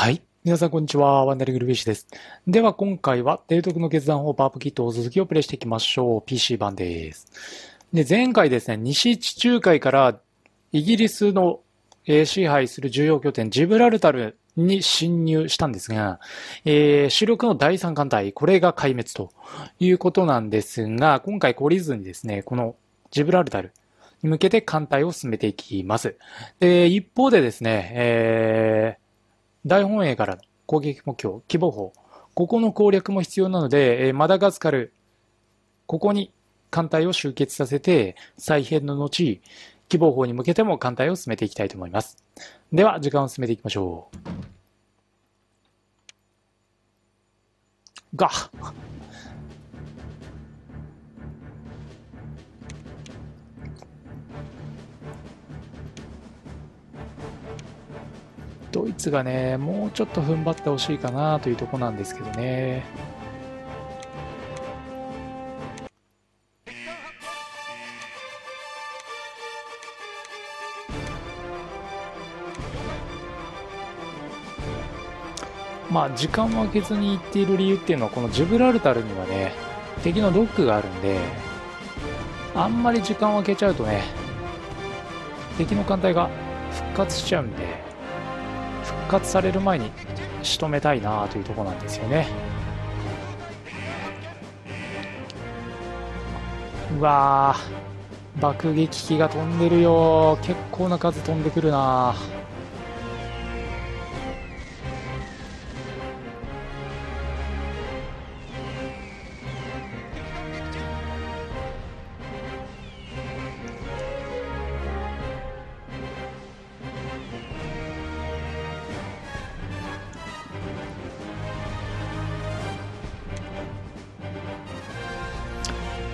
はい。皆さん、こんにちは。ワンダリングルビーシです。では、今回は、提督の決断法パープキットを続きをプレイしていきましょう。PC 版です。で、前回ですね、西地中海からイギリスの、支配する重要拠点、ジブラルタルに侵入したんですが、えー主力の第三艦隊、これが壊滅ということなんですが、今回懲りずにですね、このジブラルタルに向けて艦隊を進めていきます。で、一方でですね、えー大本営からの攻撃目標、規模法、ここの攻略も必要なので、えマダガスカル、ここに艦隊を集結させて、再編の後、規模法に向けても艦隊を進めていきたいと思います。では、時間を進めていきましょう。が、ドイツがね、もうちょっと踏ん張ってほしいかなというとこなんですけどね。まあ、時間を空けずに行っている理由っていうのは、このジブラルタルにはね、敵のロックがあるんで、あんまり時間を空けちゃうとね、敵の艦隊が復活しちゃうんで、復活される前に仕留めたいなというところなんですよね。うわー、爆撃機が飛んでるよ。結構な数飛んでくるな。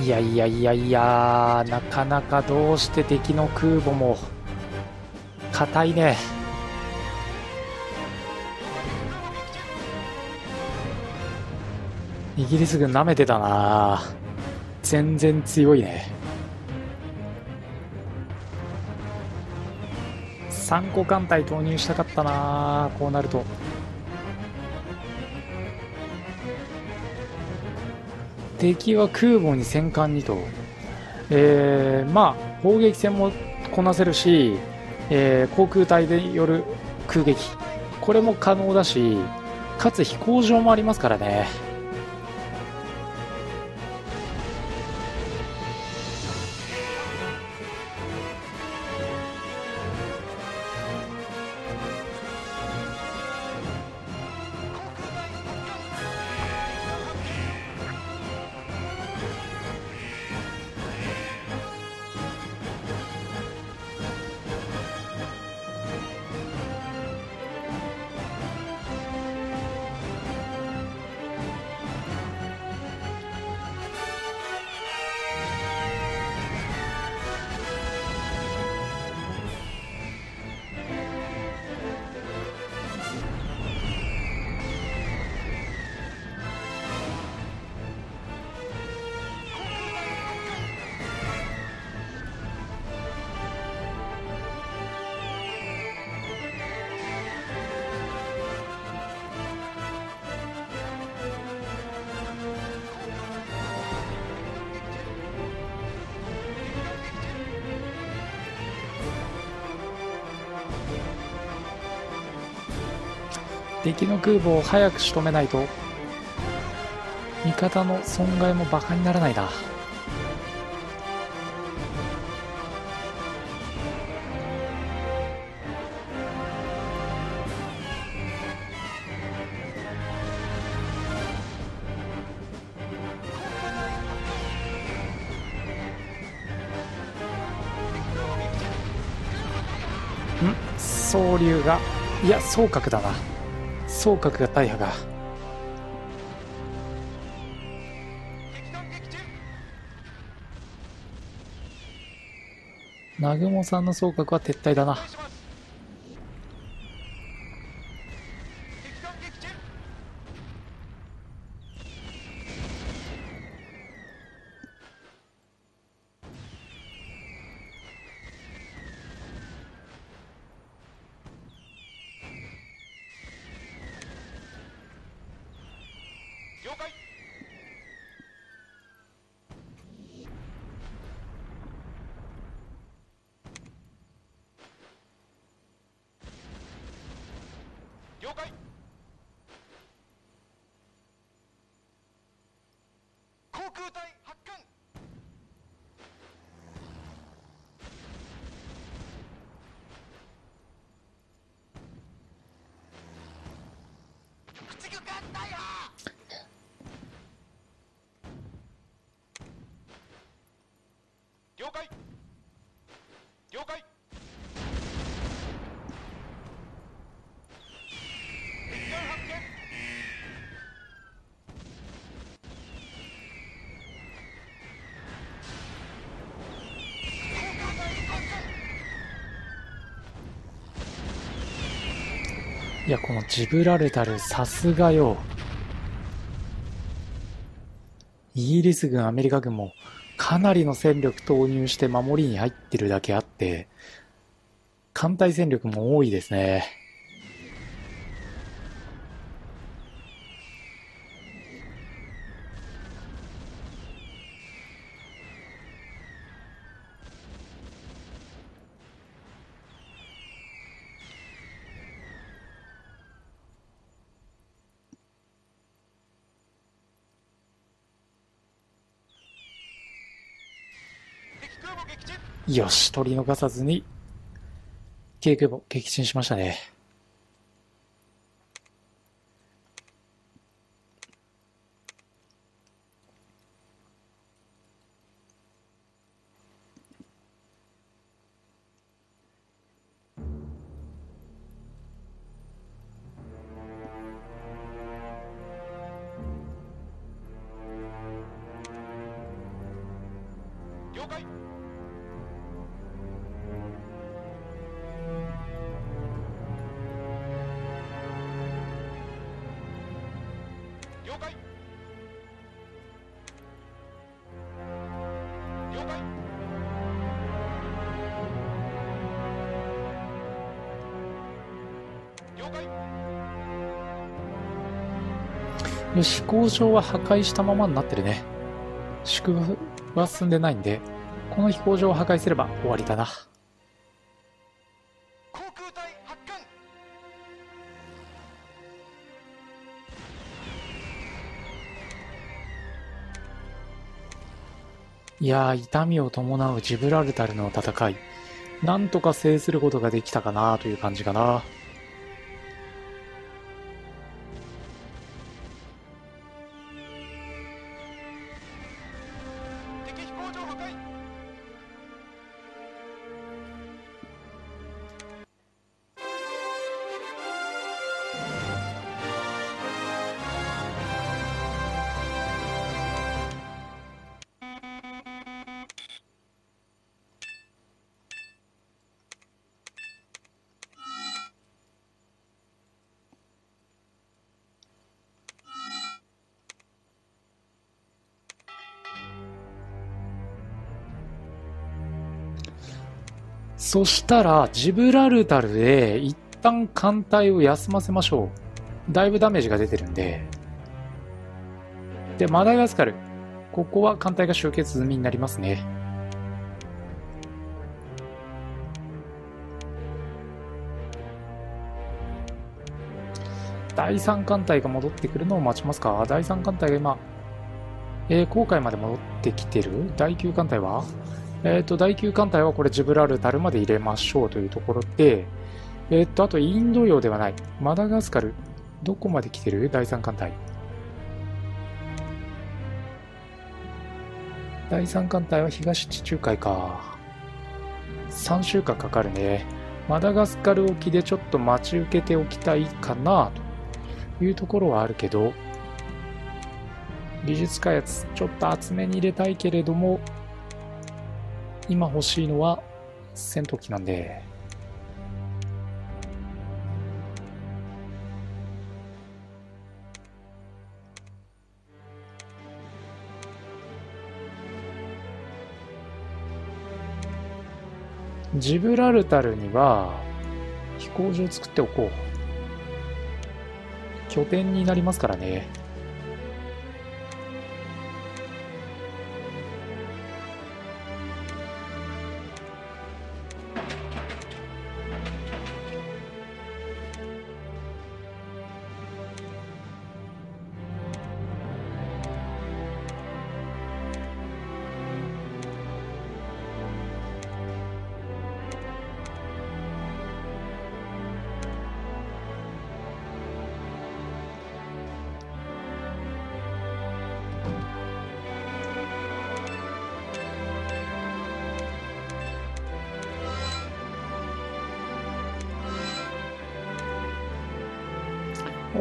いやいやいやいや、なかなかどうして敵の空母も硬いね。イギリス軍舐めてたな全然強いね。3個艦隊投入したかったなこうなると。敵は空母に戦艦にと、えーまあ砲撃戦もこなせるし、えー航空隊でよる空撃。これも可能だしかつ飛行場もありますからね。敵の空母を早く仕留めないと味方の損害もバカにならないな。ん？総流がいや総角だな。総角が大破が。南雲さんの総角は撤退だな了解了解航空隊発艦駆逐艦大破了解了解敵艦発見航空隊発艦いや、このジブラルタル、さすがよ。イギリス軍、アメリカ軍もかなりの戦力投入して守りに入ってるだけあって、艦隊戦力も多いですね。よし、取り逃さずに、警部も撃沈しましたね。了解了解了解よし、飛行場は破壊したままになってるね。宿は進んでないんで、この飛行場を破壊すれば終わりだな。いやー、痛みを伴うジブラルタルの戦い。なんとか制することができたかなという感じかな。そしたら、ジブラルタルで一旦艦隊を休ませましょう。だいぶダメージが出てるんで。で、マダガスカル。ここは艦隊が集結済みになりますね。第三艦隊が戻ってくるのを待ちますか？第三艦隊が今、えー、航海まで戻ってきてる？第9艦隊は？えっ、と、第9艦隊はこれジブラルタルまで入れましょうというところで、えっ、と、あとインド洋ではない。マダガスカル。どこまで来てる？第3艦隊。第3艦隊は東地中海か。3週間かかるね。マダガスカル沖でちょっと待ち受けておきたいかなというところはあるけど、技術開発ちょっと厚めに入れたいけれども、今欲しいのは戦闘機なんで。ジブラルタルには飛行場を作っておこう。拠点になりますからね。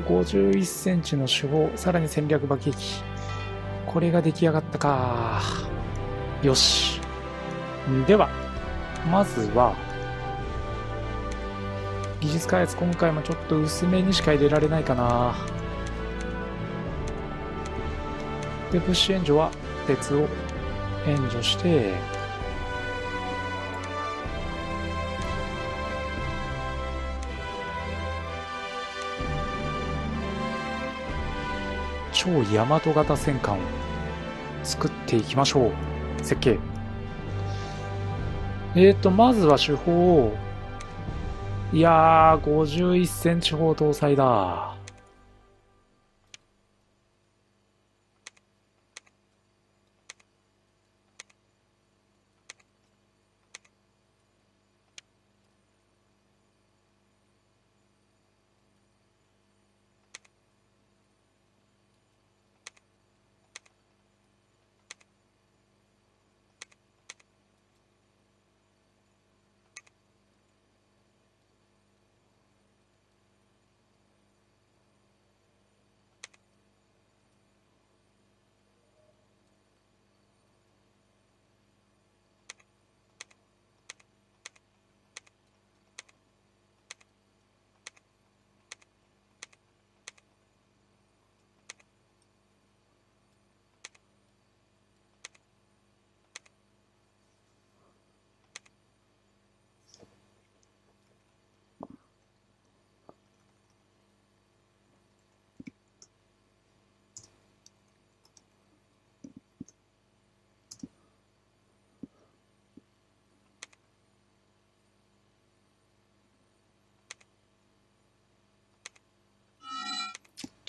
51センチの手法、さらに戦略爆撃。これが出来上がったか。よし。では、まずは、技術開発今回もちょっと薄めにしか入れられないかな。で、プッシュ援助は鉄を援助して、超大和型戦艦を作っていきましょう。設計。えーと、まずは手法を、いやー、51センチ砲搭載だ。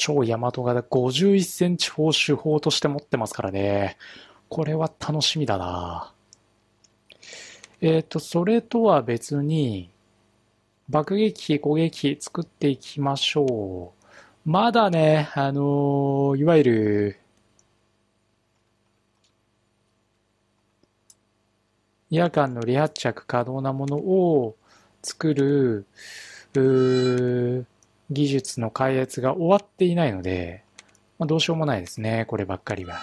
超大和型51センチ砲手法として持ってますからね。これは楽しみだな。えっ、と、それとは別に、爆撃機、攻撃機作っていきましょう。まだね、あのーいわゆる、夜間の離発着可能なものを作る、うー技術の開発が終わっていないので、まあ、どうしようもないですね、こればっかりは。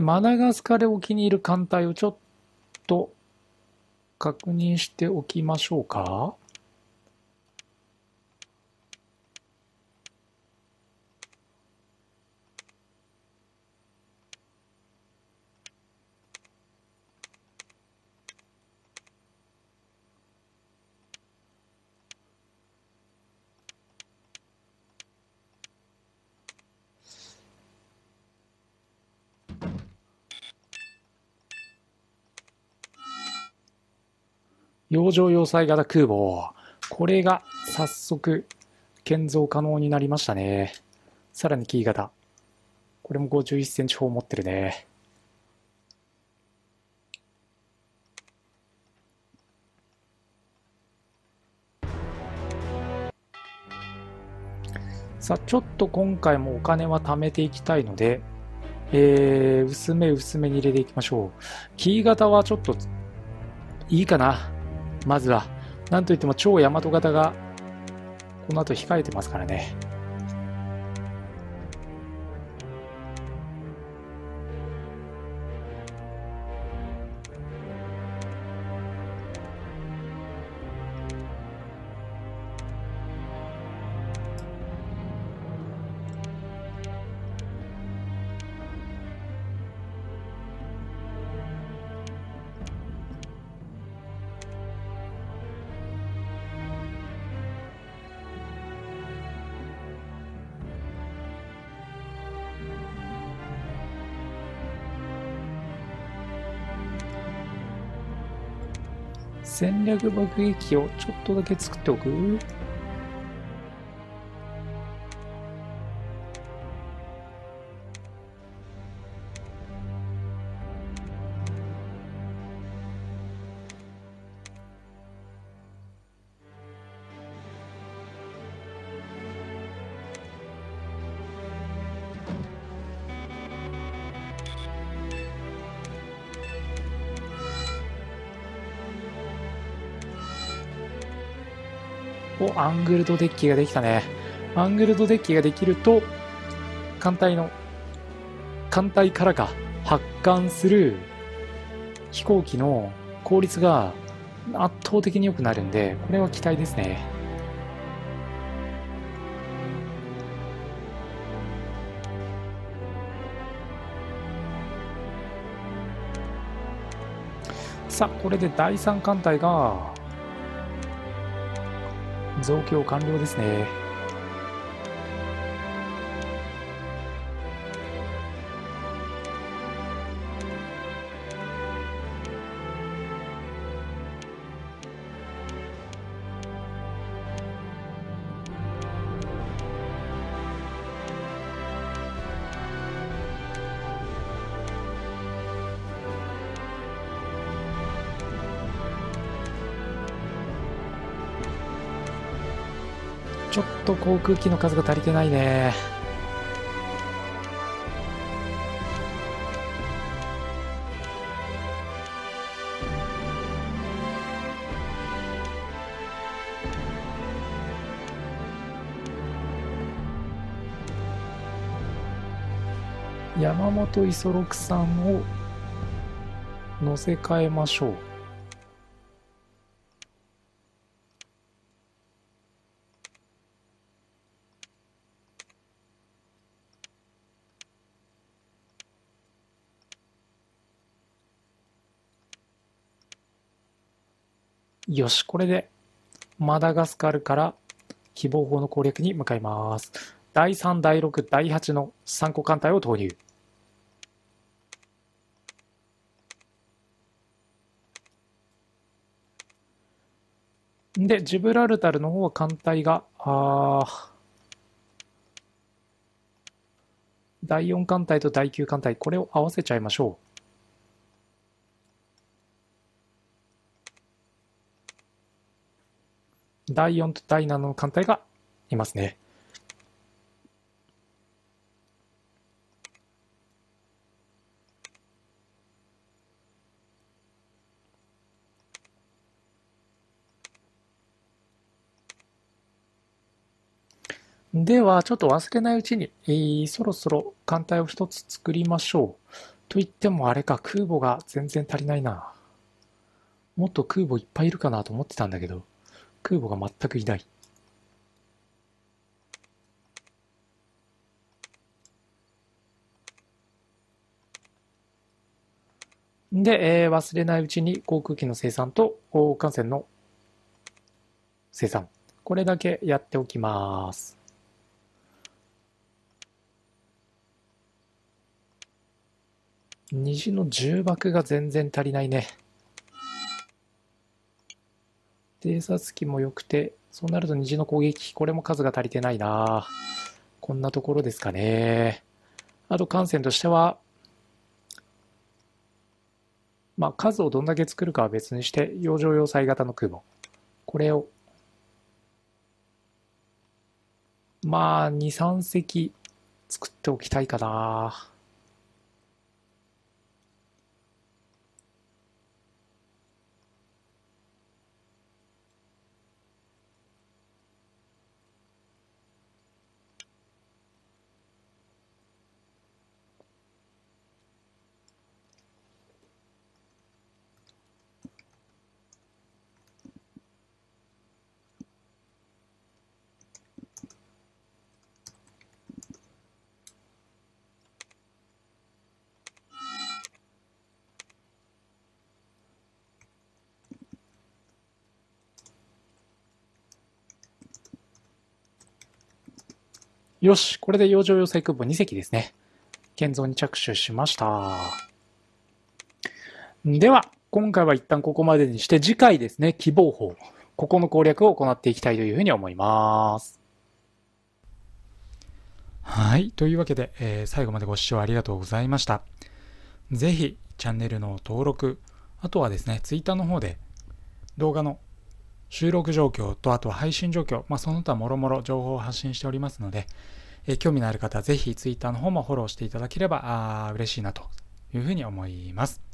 で、マダガスカル沖にいる艦隊をちょっと確認しておきましょうか。洋上要塞型空母。これが早速建造可能になりましたね。さらにキー型。これも51センチ砲持ってるね。さあ、ちょっと今回もお金は貯めていきたいので、えー、薄め薄めに入れていきましょう。キー型はちょっといいかな。まずは、なんといっても超大和型が、この後控えてますからね。戦略爆撃機をちょっとだけ作っておく？お、アングルドデッキができたね。アングルドデッキができると、艦隊の、艦隊からか発艦する飛行機の効率が圧倒的に良くなるんで、これは期待ですね。さあ、これで第3艦隊が増強完了ですね。ちょっと航空機の数が足りてないね。山本五十六さんを乗せ替えましょう。よし、これでマダガスカルから希望法の攻略に向かいます。第3、第6、第8の3個艦隊を投入。で、ジブラルタルの方は艦隊が、あ第4艦隊と第9艦隊、これを合わせちゃいましょう。第4と第7の艦隊がいますね。では、ちょっと忘れないうちに、えーそろそろ艦隊を一つ作りましょう。と言ってもあれか、空母が全然足りないな。もっと空母いっぱいいるかなと思ってたんだけど、空母が全くいない。で、えー忘れないうちに航空機の生産と航艦船の生産。これだけやっておきます。虹の重爆が全然足りないね。偵察機も良くて、そうなると虹の攻撃、これも数が足りてないな。こんなところですかね。あと艦船としては、まあ数をどんだけ作るかは別にして、洋上要塞型の空母。これを、まあ2、3隻作っておきたいかな。よし、これで洋上要塞空母2隻ですね。建造に着手しました。では、今回は一旦ここまでにして、次回ですね、希望法。ここの攻略を行っていきたいというふうに思います。はい。というわけで、えー最後までご視聴ありがとうございました。ぜひ、チャンネルの登録、あとはですね、ツイッターの方で動画の収録状況と、あとは配信状況、まあ、その他もろもろ情報を発信しておりますので、えー興味のある方はぜひツイッターの方もフォローしていただければあ嬉しいなというふうに思います。